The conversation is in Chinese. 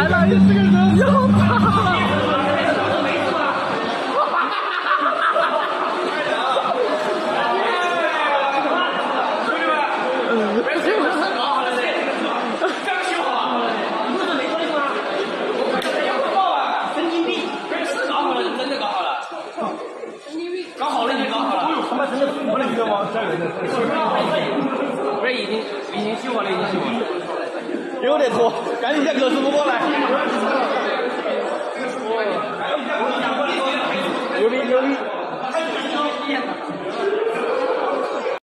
来了又是个人又了刚修好没关系吗我不啊神经病不是搞好了真的搞好了神经病搞好了你搞好了我有吗已经已经修好了已经修好了。又得脱赶紧叫葛师傅过来。牛逼牛逼